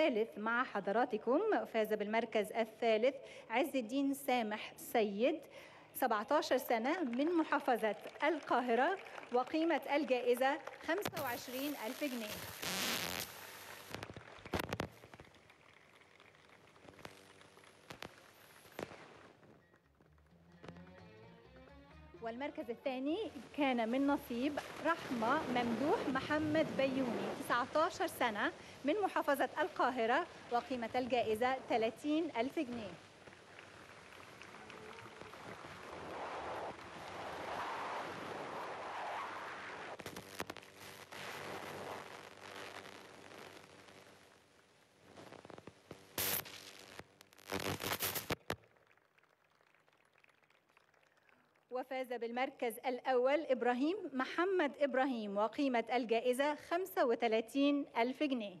الثالث مع حضراتكم فاز بالمركز الثالث عز الدين سامح سيد 17 سنة من محافظة القاهرة وقيمة الجائزة 25 ألف جنيه. والمركز الثاني كان من نصيب رحمة ممدوح محمد بيوني 19 سنة من محافظة القاهرة وقيمة الجائزة 30 ألف جنيه. وفاز بالمركز الأول إبراهيم محمد إبراهيم وقيمة الجائزة 35 ألف جنيه.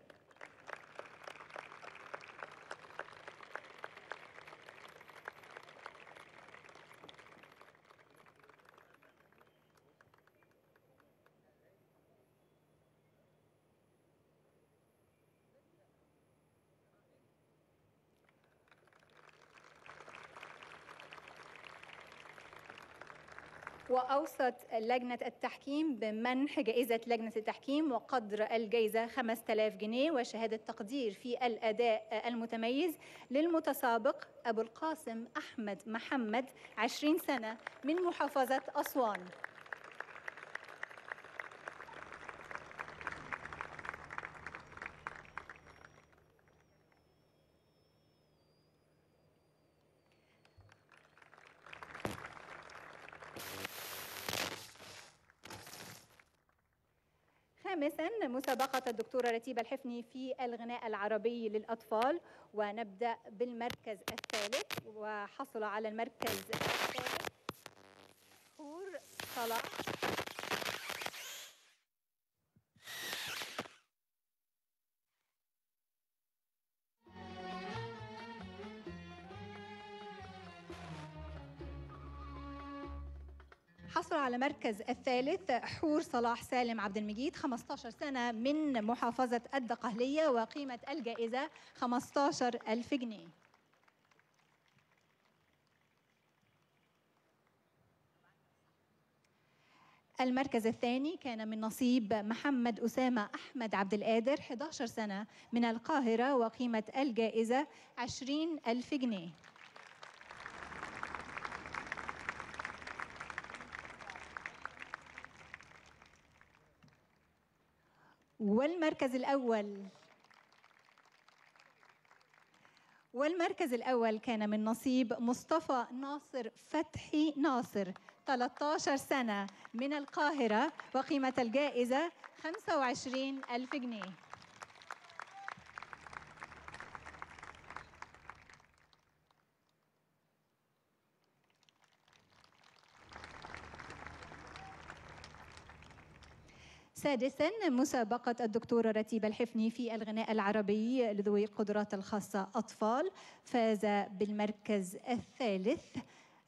وأوصت لجنة التحكيم بمنح جائزة لجنة التحكيم وقدر الجائزة 5000 جنيه وشهادة تقدير في الأداء المتميز للمتسابق أبو القاسم أحمد محمد 20 سنة من محافظة أسوان. خامسا مسابقة الدكتورة رتيبة الحفني في الغناء العربي للأطفال. ونبدأ بالمركز الثالث. وحصل على المركز الثالث حور صلاح. حصل على مركز الثالث حور صلاح سالم عبد المجيد 15 سنة من محافظة الدقهلية وقيمة الجائزة 15 ألف جنيه. المركز الثاني كان من نصيب محمد أسامة أحمد عبد القادر 11 سنة من القاهرة وقيمة الجائزة 20 ألف جنيه. والمركز الأول. والمركز الأول كان من نصيب مصطفى ناصر فتحي ناصر 13 سنة من القاهرة وقيمة الجائزة 25 ألف جنيه. سادسا مسابقة الدكتورة رتيبة الحفني في الغناء العربي لذوي القدرات الخاصة أطفال. فاز بالمركز الثالث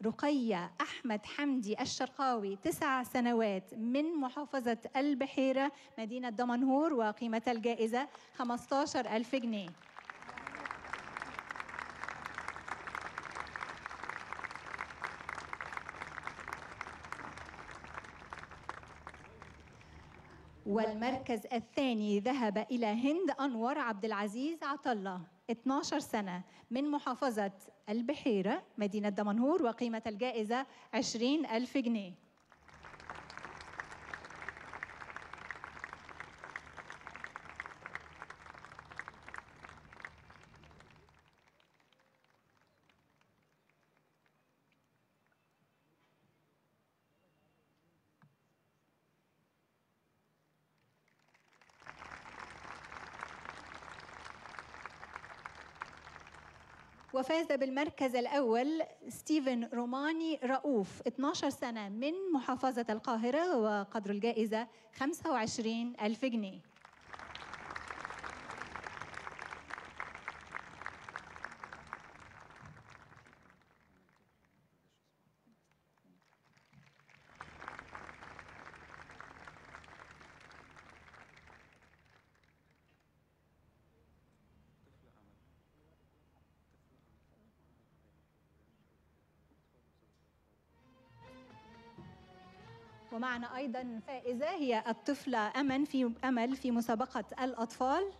رقية أحمد حمدي الشرقاوي تسع سنوات من محافظة البحيرة مدينة دمنهور وقيمة الجائزة 15 ألف جنيه. والمركز الثاني ذهب إلى هند أنور عبد العزيز عطلة 12 سنة من محافظة البحيرة مدينة دمنهور وقيمة الجائزة 20 ألف جنيه. وفاز بالمركز الأول ستيفن روماني رؤوف 12 سنة من محافظة القاهرة وقدر الجائزة 25 ألف جنيه. ومعنا أيضا فائزة هي الطفلة أمل في أمل في مسابقة الأطفال.